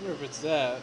wonder if it's that.